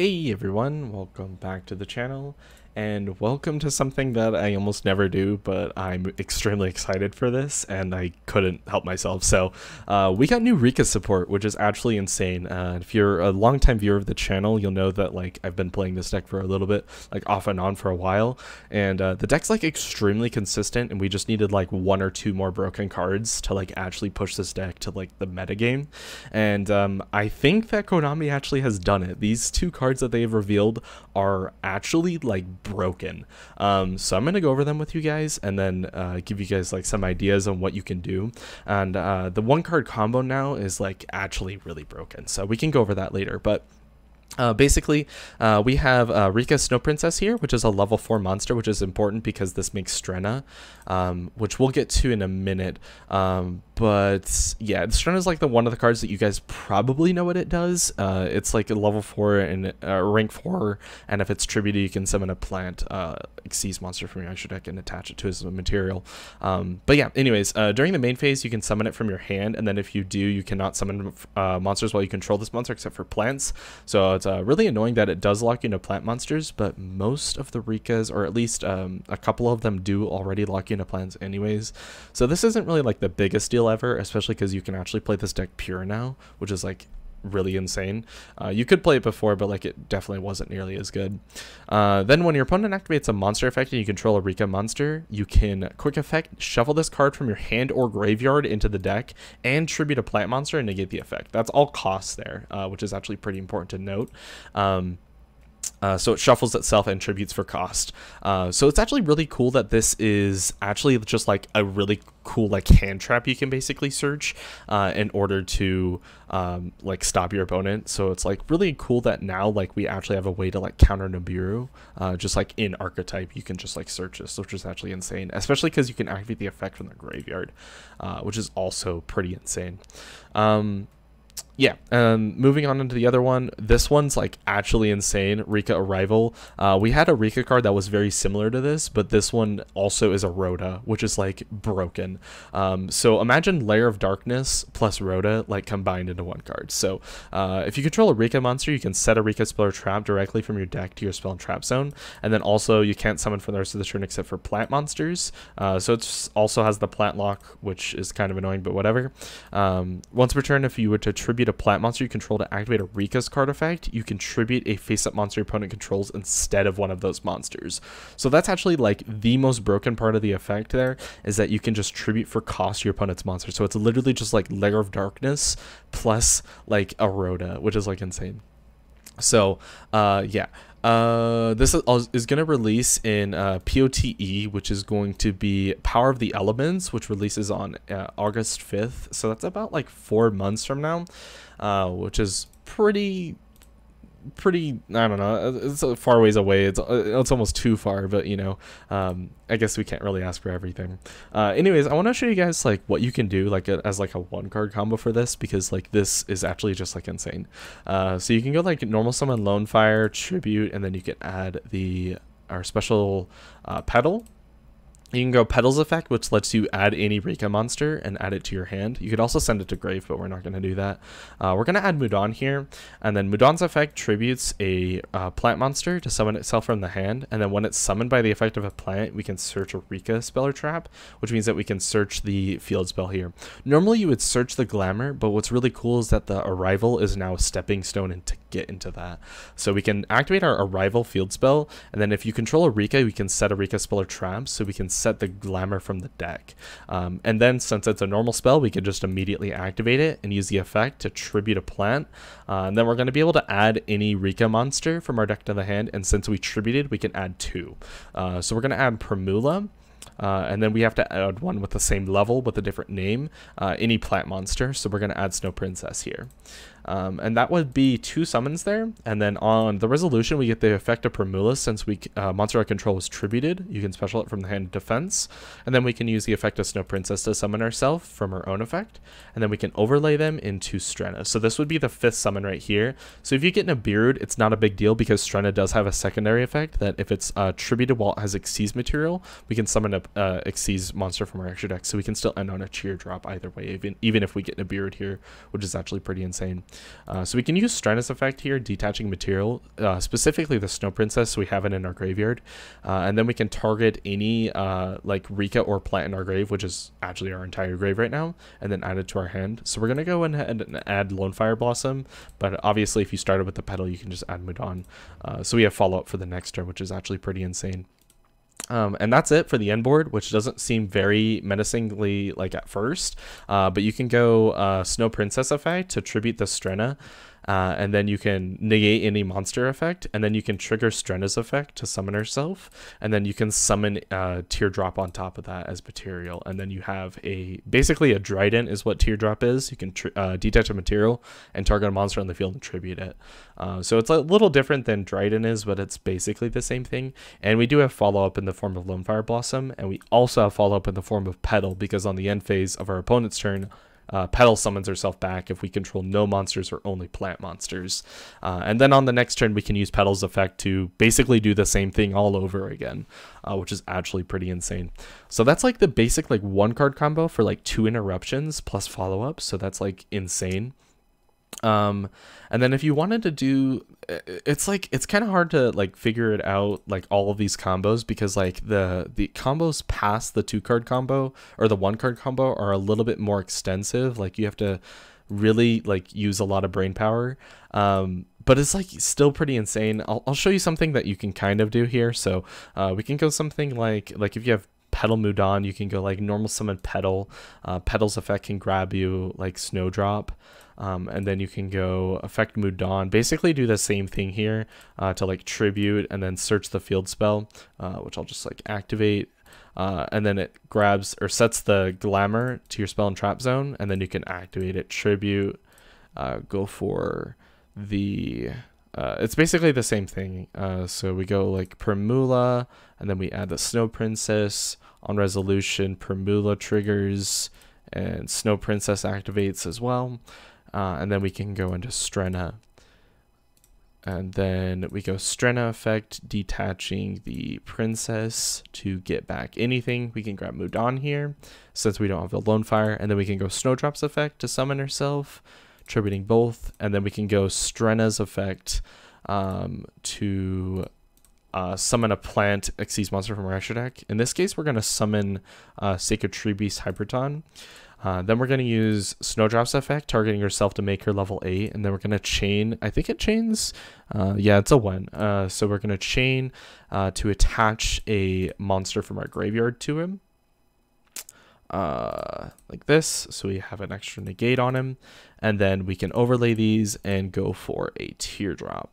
Hey everyone, welcome back to the channel and welcome to something that I almost never do, but I'm extremely excited for this, and I couldn't help myself. So, uh, we got new Rikka support, which is actually insane. Uh, if you're a longtime viewer of the channel, you'll know that like I've been playing this deck for a little bit, like off and on for a while, and uh, the deck's like extremely consistent, and we just needed like one or two more broken cards to like actually push this deck to like the meta game, and um, I think that Konami actually has done it. These two cards that they've revealed are actually like broken. Um, so I'm going to go over them with you guys and then uh, give you guys like some ideas on what you can do. And uh, the one card combo now is like actually really broken. So we can go over that later. But uh, basically, uh, we have uh, Rikka Snow Princess here, which is a level 4 monster, which is important because this makes Strenna, um, which we'll get to in a minute. Um, but yeah, Strenna is like the one of the cards that you guys probably know what it does. Uh, it's like a level 4 and uh, rank 4, and if it's tributed, you can summon a plant uh, Xyz monster from your extra deck and attach it to as a material. Um, but yeah, anyways, uh, during the main phase, you can summon it from your hand, and then if you do, you cannot summon uh, monsters while you control this monster except for plants. So it's uh, really annoying that it does lock you into plant monsters, but most of the Rikkas, or at least um, a couple of them, do already lock you into plants anyways. So this isn't really like the biggest deal ever, especially because you can actually play this deck pure now, which is like really insane. Uh, you could play it before, but like it definitely wasn't nearly as good. Uh, then when your opponent activates a monster effect and you control a Rikka monster, you can quick effect shuffle this card from your hand or graveyard into the deck and tribute a plant monster and negate the effect. That's all costs there, uh, which is actually pretty important to note. Um, uh, so it shuffles itself and tributes for cost. Uh, so it's actually really cool that this is actually just like a really cool like hand trap you can basically search uh, in order to um, like stop your opponent. So it's like really cool that now like we actually have a way to like counter Nibiru. Uh, just like in archetype, you can just like search this, which is actually insane. Especially because you can activate the effect from the graveyard, uh, which is also pretty insane. Um, yeah, um, moving on into the other one. This one's like actually insane. Rikka Arrival. Uh, we had a Rikka card that was very similar to this, but this one also is a Rhoda, which is like broken. Um, so imagine Lair of Darkness plus Rhoda like combined into one card. So uh, if you control a Rikka monster, you can set a Rikka spell or trap directly from your deck to your spell and trap zone, and then also you can't summon for the rest of the turn except for plant monsters. Uh, so it also has the plant lock, which is kind of annoying, but whatever. Um, once per turn, if you were to tribute a plant monster you control to activate a Rikka's card effect, you contribute a face-up monster your opponent controls instead of one of those monsters. So that's actually like the most broken part of the effect there, is that you can just tribute for cost your opponent's monster. So it's literally just like Lair of Darkness plus like a Rhoda, which is like insane. So, uh, yeah. Uh, this is, going to release in uh, POTE, which is going to be Power of the Elements, which releases on uh, August 5th. So that's about like four months from now, uh, which is pretty pretty i don't know it's a far ways away. It's it's almost too far but you know um i guess we can't really ask for everything. Uh anyways i want to show you guys like what you can do like a, as like a one card combo for this because like this is actually just like insane. Uh so you can go like normal summon lone fire tribute and then you can add the our special uh petal you can go Petals Effect, which lets you add any Rikka monster and add it to your hand. You could also send it to Grave, but we're not going to do that. Uh, we're going to add Mudan here, and then Mudan's effect tributes a uh, plant monster to summon itself from the hand, and then when it's summoned by the effect of a plant, we can search a Rikka spell or trap, which means that we can search the field spell here. Normally you would search the Glamour, but what's really cool is that the Arrival is now a stepping stone into get into that. So we can activate our Arrival field spell, and then if you control a we can set a spell or trap, so we can set the glamour from the deck. Um, and then since it's a normal spell, we can just immediately activate it and use the effect to tribute a plant. Uh, and then we're going to be able to add any Rikka monster from our deck to the hand. And since we tributed, we can add two. Uh, so we're going to add Primula. Uh, and then we have to add one with the same level with a different name, uh, any plant monster. So we're going to add Snow Princess here. Um, and that would be two summons there. And then on the resolution, we get the effect of Primula since we uh, monster control was tributed. You can special it from the hand defense. And then we can use the effect of Snow Princess to summon ourselves from our own effect. And then we can overlay them into Strenna. So this would be the fifth summon right here. So if you get Nibiru'd, it's not a big deal because Strenna does have a secondary effect that if it's uh, tributed while it has Xyz material, we can summon a uh, Xyz monster from our extra deck. So we can still end on a Teardrop either way, even, even if we get Nibiru'd here, which is actually pretty insane. Uh, so we can use Strenna's effect here, detaching material, uh, specifically the Snow Princess, so we have it in our graveyard. Uh, and then we can target any uh, like Rikka or plant in our grave, which is actually our entire grave right now, and then add it to our hand. So we're going to go ahead and add Lone Fire Blossom, but obviously if you started with the petal, you can just add Mudan. Uh, so we have follow-up for the next turn, which is actually pretty insane. Um, and that's it for the end board, which doesn't seem very menacingly like at first. Uh, but you can go uh, Snow Princess effect to tribute the Strenna. Uh, and then you can negate any monster effect, and then you can trigger Strenna's effect to summon herself, and then you can summon uh, Teardrop on top of that as material, and then you have a basically a Dryden is what Teardrop is. You can uh, detach a material and target a monster on the field and tribute it. Uh, so it's a little different than Dryden is, but it's basically the same thing. And we do have follow up in the form of Lone Fire Blossom, and we also have follow up in the form of Petal because on the end phase of our opponent's turn uh, Petal summons herself back if we control no monsters or only plant monsters. Uh, and then on the next turn, we can use Petal's effect to basically do the same thing all over again, uh, which is actually pretty insane. So that's like the basic like one card combo for like two interruptions plus follow up. So that's like insane. Um, and then if you wanted to do, it's like it's kind of hard to like figure it out like all of these combos because like the the combos past the two card combo or the one card combo are a little bit more extensive. Like you have to really like use a lot of brain power. Um, but it's like still pretty insane. I'll, I'll show you something that you can kind of do here. So uh, we can go something like like if you have Petal Mudan, you can go like normal summon Petal. Uh, Petal's effect can grab you like Snowdrop. Um, and then you can go affect Mudan. Basically do the same thing here uh, to like tribute and then search the field spell, uh, which I'll just like activate. Uh, and then it grabs or sets the glamour to your spell and trap zone, and then you can activate it, tribute, uh, go for the. Uh, it's basically the same thing. Uh, so we go like Primula, and then we add the Snow Princess on resolution. Primula triggers, and Snow Princess activates as well. Uh, and then we can go into Strenna. And then we go Strenna effect, detaching the princess to get back anything. We can grab Mudan here, since we don't have the Lone Fire. And then we can go Snowdrop's effect to summon herself, tributing both. And then we can go Strenna's effect um, to uh, summon a plant Xyz monster from our extra deck. In this case, we're going to summon uh, Sacred Tree Beast Hyperyton. Uh, then we're going to use Snowdrop's effect, targeting yourself to make her level 8. And then we're going to chain, I think it chains, uh, yeah, it's a 1. Uh, so we're going to chain uh, to attach a monster from our graveyard to him. Uh, like this, so we have an extra negate on him. And then we can overlay these and go for a teardrop.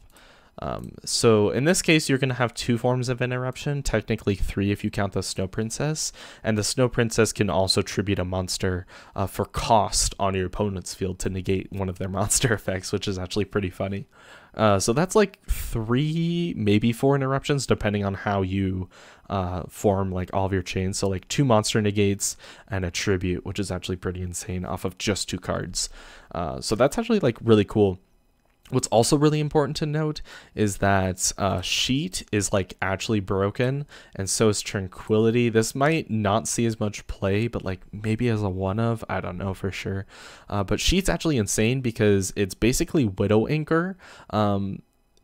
Um, so in this case, you're going to have two forms of interruption, technically three if you count the Snow Princess, and the Snow Princess can also tribute a monster uh, for cost on your opponent's field to negate one of their monster effects, which is actually pretty funny. Uh, so that's like three, maybe four interruptions, depending on how you uh, form like all of your chains. So like two monster negates and a tribute, which is actually pretty insane off of just two cards. Uh, so that's actually like really cool. What's also really important to note is that uh, Sheet is like actually broken, and so is Tranquility. This might not see as much play, but like maybe as a one of, I don't know for sure. Uh, but Sheet's actually insane because it's basically Widow Anchor. Um,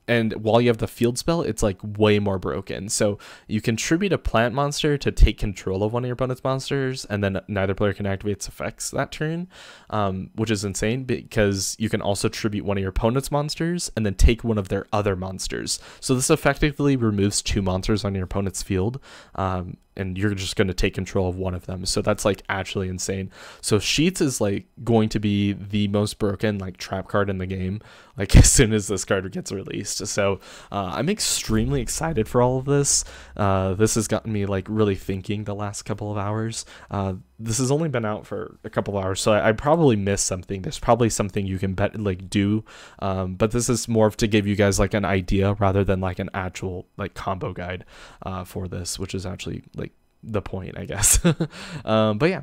and while you have the field spell, it's like way more broken. So you contribute a plant monster to take control of one of your opponent's monsters, and then neither player can activate its effects that turn, um, which is insane because you can also tribute one of your opponent's monsters and then take one of their other monsters. So this effectively removes two monsters on your opponent's field, um, and you're just going to take control of one of them. So that's like actually insane. So Sheets is like going to be the most broken like trap card in the game, like as soon as this card gets released. So uh, I'm extremely excited for all of this. Uh, this has gotten me like really thinking the last couple of hours. Uh, this has only been out for a couple of hours, so I, I, probably missed something. There's probably something you can bet like do, um, but this is more to give you guys like an idea rather than like an actual like combo guide uh, for this, which is actually like the point, I guess. um, but yeah.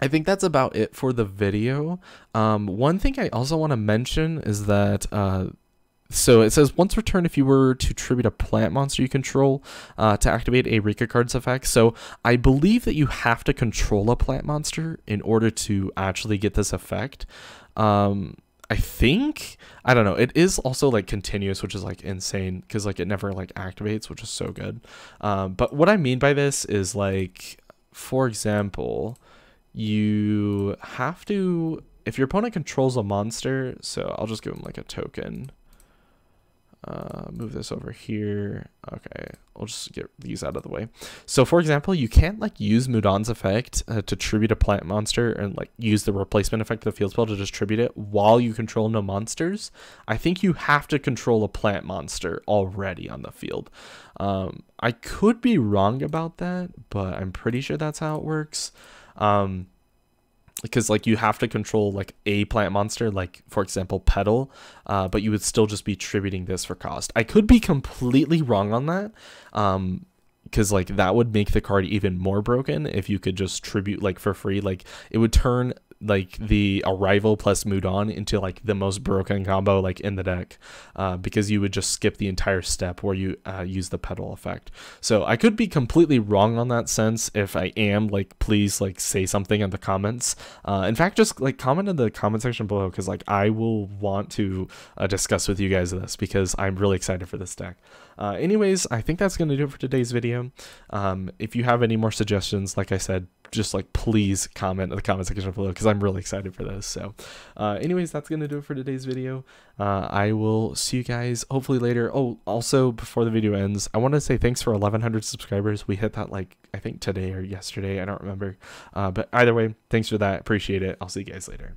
I think that's about it for the video. Um, one thing I also want to mention is that uh, so it says once returned if you were to tribute a plant monster you control uh, to activate a Rikka card's effect. So I believe that you have to control a plant monster in order to actually get this effect. Um, I think I don't know. It is also like continuous, which is like insane because like it never like activates, which is so good. Um, but what I mean by this is like, for example, you have to if your opponent controls a monster. So I'll just give him like a token. Uh, move this over here. Okay, I'll just get these out of the way. So, for example, you can't like use Mudan's effect uh, to tribute a plant monster and like use the replacement effect of the field spell to just tribute it while you control no monsters. I think you have to control a plant monster already on the field. Um, I could be wrong about that, but I'm pretty sure that's how it works. Um, because like you have to control like a plant monster like for example petal uh, but you would still just be tributing this for cost. I could be completely wrong on that um because like that would make the card even more broken if you could just tribute like for free. Like it would turn like the arrival plus Mudan into like the most broken combo like in the deck uh, because you would just skip the entire step where you uh, use the pedal effect. So I could be completely wrong on that sense. If I am, like please like say something in the comments. Uh, in fact, just like comment in the comment section below because like I will want to uh, discuss with you guys this because I'm really excited for this deck. Uh, anyways, I think that's going to do it for today's video. Um, if you have any more suggestions, like I said, just like please comment in the comment section below because I'm really excited for this. So, uh, anyways, that's gonna do it for today's video. Uh, I will see you guys hopefully later. Oh, also before the video ends, I want to say thanks for 1,100 subscribers. We hit that like I think today or yesterday. I don't remember. Uh, but either way, thanks for that. Appreciate it. I'll see you guys later.